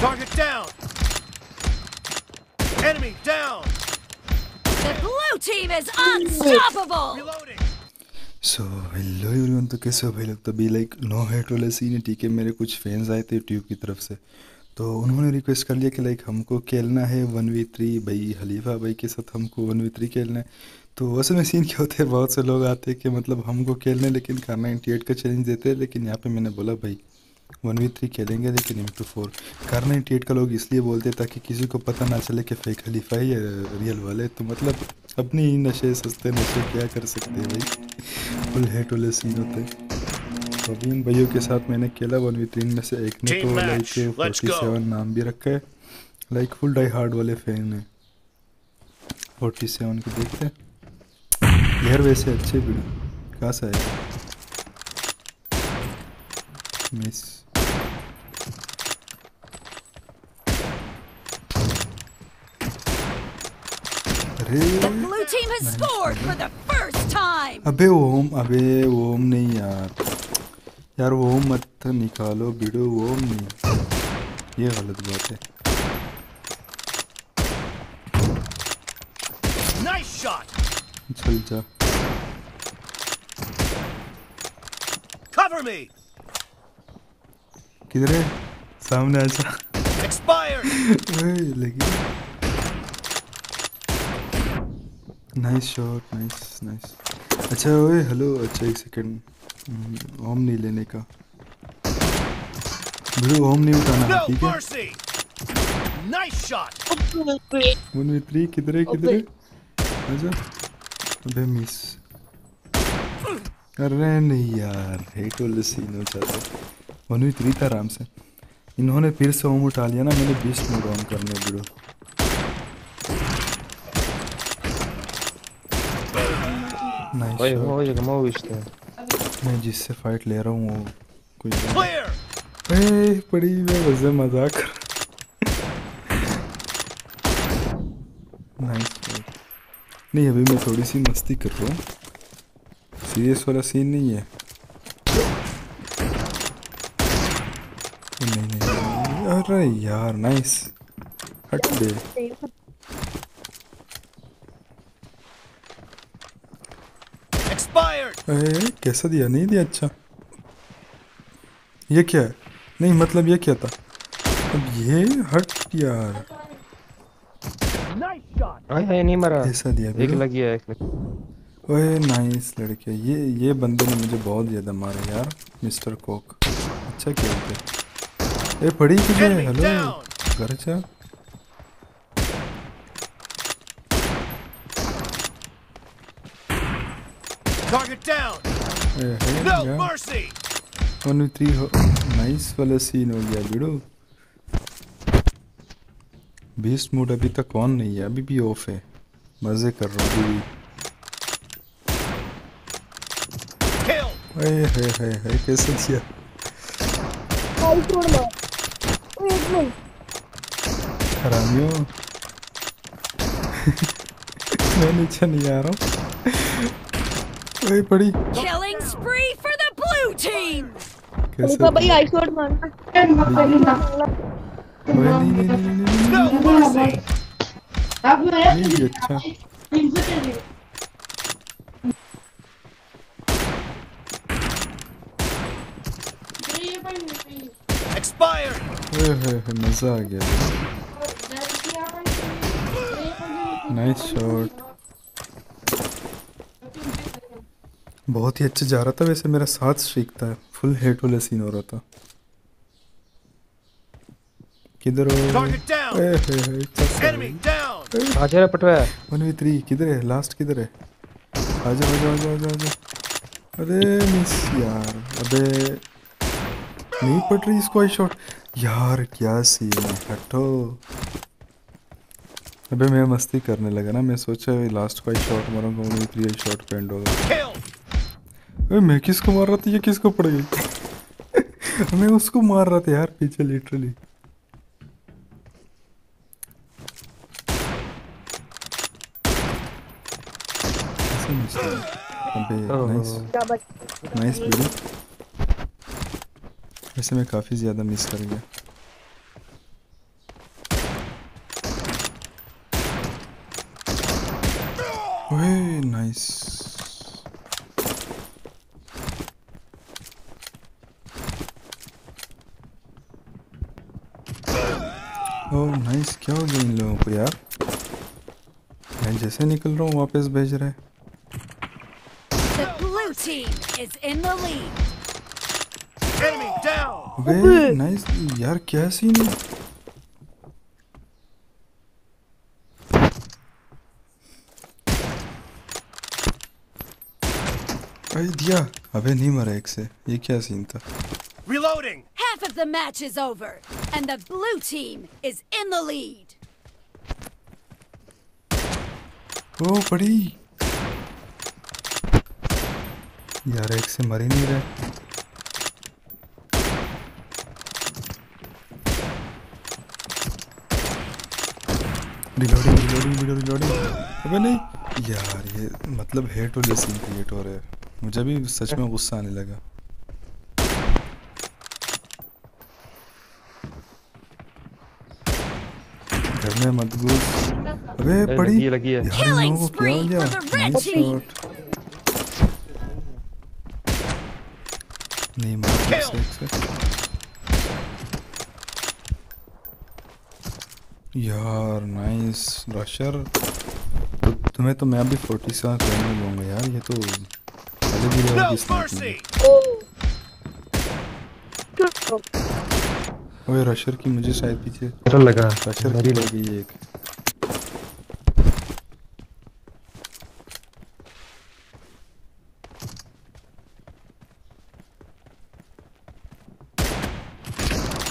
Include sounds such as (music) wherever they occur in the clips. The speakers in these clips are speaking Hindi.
Target down. Enemy down. The blue team is unstoppable! Reloading. So hello everyone तो कैसे हो भाई लोग तभी लाइक नो हेट वाला सीन है ठीक है मेरे कुछ फैंस आए थे यूट्यूब की तरफ़ से तो उन्होंने रिक्वेस्ट कर लिया कि लाइक हमको खेलना है वन वी थ्री भाई हलीफा भाई के साथ हमको वन वी थ्री खेलना है तो असल में सीन क्या होता है बहुत से लोग आते हैं कि मतलब हमको खेलने लेकिन कार नाइन्टी एट का चैलेंज देते हैं लेकिन यहाँ पे मैंने बोला भाई वन वी थ्री खेलेंगे लेकिन M two four car ninety eight का लोग इसलिए बोलते हैं ताकि किसी को पता ना चले कि फेक हलीफा ही है रियल वाले। तो मतलब अपनी ही नशे सस्ते नशे क्या कर सकते हैं भाई? फुल हेट वाले सीन होते तो अभी इन भाइयों के साथ मैंने खेला वन वी थ्री में से एक ने तो लाइक फोर्टी सेवन नाम भी रखा है। लाइक फुल डाई हार्ड वाले फ़ैन है। फोर्टी सेवन को देखते हैं। यार वैसे अच्छे भी कहाँ से आए मिस अरे The blue team has scored for the first time! अबे ओम अबे ओम नहीं यार यार ओम मत निकालो वीडियो ओम नहीं ये गलत बात है Nice shot. चल जा Cover me. किधर है सामने आजा Expired. ओए लगी नाइस शॉट नाइस नाइस अच्छा ओए हेलो अच्छा एक सेकंड ओम नहीं लेने का। वीडियो ओम नहीं उठाना ठीक है? shot. वन वी थ्री किधर है किधर है? आजा। अबे मिस अरे नहीं यार हेट वाले सीन हो जाता वन वी थ्री था आराम से। इन्होंने फिर से ओम उठा लिया ना मैंने बीस मोड ऑन करने वीडियो मैं जिससे फाइट ले रहा हूँ कोई ए पड़ी मैं वजह मज़ाक नहीं अभी मैं थोड़ी सी मस्ती कर रहा हूँ सीरियस वाला सीन नहीं है नहीं नहीं अरे यार नाइस हट दे कैसा दिया? नहीं दिया? अच्छा। ये क्या है? नहीं मतलब ये क्या था? अब ये हट यार। ओए नाइस लड़के। ये ये बंदे ने मुझे बहुत ज़्यादा मारा यार मिस्टर कोक। अच्छा क्या ए पड़ी तुझे हेलो। घर जा Target down. है No यार mercy. वन थ्री हो नाइस वाला सीन हो गया वीडियो बीस्ट मूड अभी तक ऑन नहीं है अभी भी ऑफ़ है। मज़े कर रहा हूँ अभी भी। Kill. अरे है है है कैसे दिया आई छोड़ दो। एक मिनट। हरामियों। (laughs) मैं नीचे नहीं आ रहा हूँ। ओए पड़ी Killing spree for the blue team! कैसे खलीफा भाई आई शॉट मारना ओए नहीं नहीं नहीं नहीं नहीं No mercy. नहीं नहीं अच्छा Expired. ओए है है मज़ा आ गया नाइस शॉट बहुत ही अच्छा जा रहा था वैसे मेरा साथ स्ट्रीक था फुल हेट वाला सीन हो रहा था। किधर हो. ए, है, है, पटवा। वन वी थ्री किधर है? लास्ट किधर है? आजा आजा आजा आजा आजा। अरे मिस यार अबे। नहीं पड़ रही इसको आई शॉट यार क्या सीन है हटो। अबे मैं मस्ती करने लगा ना मैं सोचा लास्ट को eye shot मारूँगा one V three eye shot पे एंड होगा। अरे मैं किसको मार रहा था? ये किसको पड़ गई? (laughs) मैं उसको मार रहा था यार पीछे लिटरली नाइस नाइस वैसे मैं काफ़ी ज़्यादा मिस कर गया। ओए नाइस ओह नाइस क्या हो गया इन लोगों को यार? मैं जैसे निकल रहा हूँ वापस भेज रहे हैं. वे नाइस यार क्या सीन है? दिया। अबे नहीं मरा एक से। ये क्या सीन था? Reloading. Half of the match is over, and the blue team is in the lead. ओ बड़ी यार एक से मर ही नहीं रहे रिलोडिंग रिलोडिंग वीडियो रिलोडिंग अबे नहीं। यार ये मतलब हेट वाले सीन क्रिएट हो रहे हैं। मुझे भी सच में गुस्सा आने लगा। में मत घुस। अबे अरे पड़ी। लगी है, लगी है। यार इन लोगों को क्या हो गया नाइस शॉट नहीं मार फिर से यार नाइस रशर तो तुम्हें तो मैं अभी फोर्टी सेवन करने लूँगा यार ये तो पहले भी लेवल की है Oh. ओए रशर की मुझे शायद पीछे मेरा लगा। रशर मेरी की लगी लगी एक।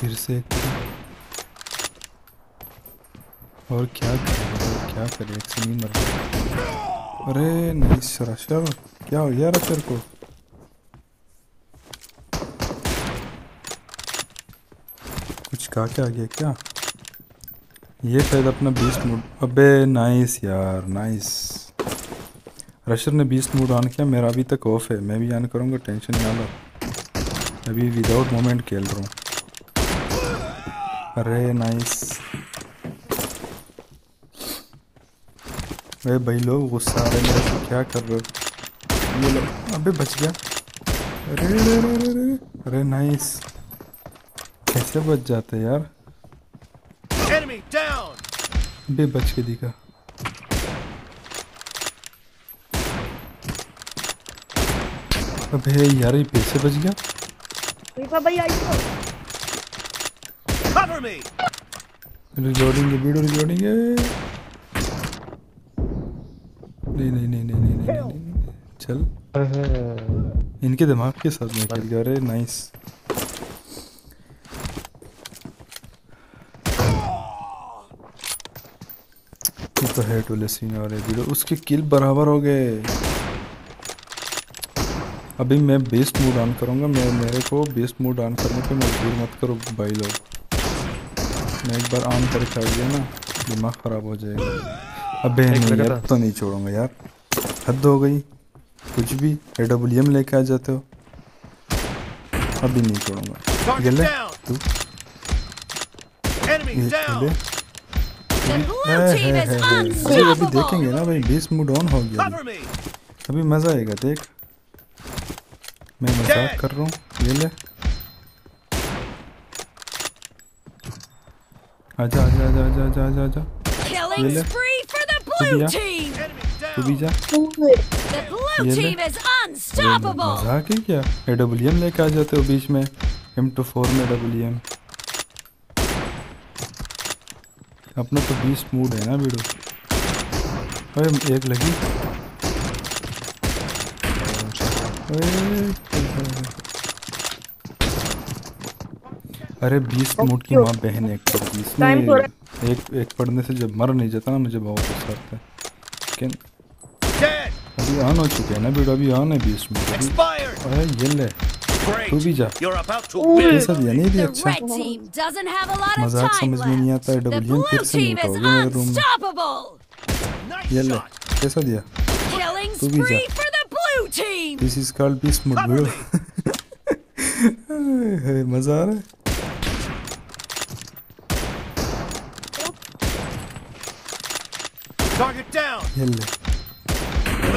फिर से एक और क्या करें? और क्या करें? एक से नहीं मर अरे नाइस रशर क्या हो गया रशर को? कहा क्या आ गया क्या? ये शायद अपना बीस्ट मूड अबे नाइस यार नाइस रशर ने बीस्ट मूड ऑन किया, मेरा अभी तक ऑफ़ है। मैं भी ऑन करूँगा टेंशन ना लो। अभी विदाउट मोमेंट खेल रहा हूँ। अरे नाइस अरे भाई लोग, गुस्सा आ रहे मेरे से, क्या कर रहे हो? ये लो। अबे बच गया। अरे अरे अरे अरे अरे नाइस कैसे बच जाते यार Enemy down. बे बच के दिखा अबे यार ये पैसे बच गया दीपा भाई आई तो Cover me. रिलोडिंग है वीडियो रिलोडिंग है नहीं नहीं नहीं नहीं नहीं नहीं, नहीं, नहीं चल इनके दिमाग के साथ में खेल गया अरे नाइस तो है टोले सीन और वीडियो उसके किल बराबर हो गए। अभी मैं बेस्ट मूड ऑन करूँगा। मैं मेरे को बेस्ट मूड ऑन करने पे मजबूर मत करो भाई लोग। मैं एक बार ऑन करके आ गया ना दिमाग ख़राब हो जाएगा। अबे नहीं यार तो नहीं छोड़ूँगा यार। हद हो गई। कुछ भी ए डब्ल्यू एम लेके आ जाते हो। अभी नहीं छोड़ूँगा। ये Target ले down. तू। Enemy ये अभी अभी देखेंगे ना भाई बीस मूड ऑन हो गया। अभी। मज़ा आएगा देख। मैं मज़ाक कर रहा हूँ ये ले। आजा आजा आजा आजा आजा आजा आजा। Spree for the भी जा। तू भी जा। अरे unstoppable. मज़ाक है क्या? ए डब्ल्यू एम लेके आ जाते हो बीच में। एम टू फोर में डब्ल्यू एम अपना तो बीस्ट मूड है ना वीडियो। अरे एक लगी। अरे, बीस्ट मूड की माँ बहन एक पड़ गई Time एक एक पढ़ने से जब मर नहीं जाता ना मुझे बहुत गुस्सा आता है। लेकिन अभी ऑन हो चुके हैं ना वीडियो अभी ऑन है बीस मूड अरे ये ले। Great. तू भी जा You're about to Ooh. win. कैसा दिया नहीं दिया The अच्छा red team doesn't have a lot of मज़ाक time समझ में नहीं आता है left. The डब्ल्यू फिर blue से नहीं team is उठाओगे मेरे रूम में unstoppable. Nice ये ले shot. कैसा दिया Killing तू भी जा। spree for the blue team. This is called beast mode Cover video me. मज़ा आ रहा है Target down. ये ले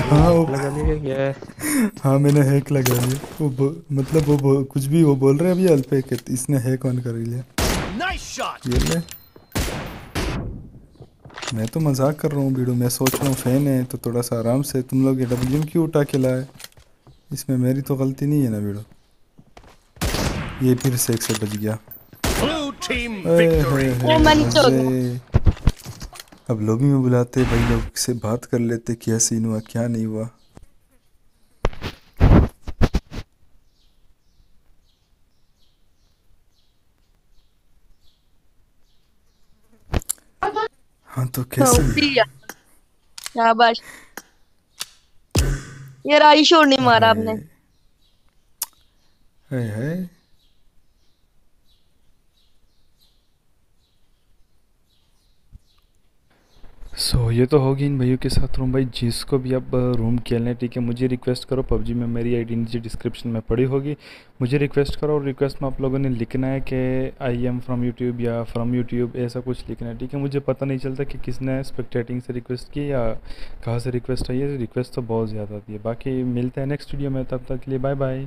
हाँ वो लगा लिया हाँ? मैंने हैक लगा लिया। वो बो- मतलब वो बो- कुछ भी वो बोल रहे हैं अभी अल्पे के इसने हैक ऑन कर लिया। ये ले। मैं तो मज़ाक कर रहा हूँ बीड़ू मैं सोच रहा हूँ फ़ैन है तो थोड़ा सा आराम से। तुम लोग ये डब्ल्यू क्यों उठा के लाए? इसमें मेरी तो गलती नहीं है ना बीड़ू ये फिर से एक से बच गया। अब लॉबी में बुलाते भाई लोग से बात कर लेते क्या सीन हुआ क्या नहीं हुआ। हाँ तो कैसे? शाबाश यार आई शोर नहीं मारा आपने। है है सो so, ये तो होगी इन भाइयों के साथ रूम भाई जिसको भी अब रूम खेलना है ठीक है मुझे रिक्वेस्ट करो पबजी में मेरी आईडी नीचे डिस्क्रिप्शन में पड़ी होगी। मुझे रिक्वेस्ट करो और रिक्वेस्ट में आप लोगों ने लिखना है कि आई एम फ्रॉम यूट्यूब या फ्रॉम यूट्यूब ऐसा कुछ लिखना है ठीक है। मुझे पता नहीं चलता कि किसने स्पेक्टेटिंग से रिक्वेस्ट की या कहाँ से रिक्वेस्ट आई है। रिक्वेस्ट तो बहुत ज़्यादा आती है बाकी मिलते हैं नेक्स्ट वीडियो में तब तक के लिए बाय बाय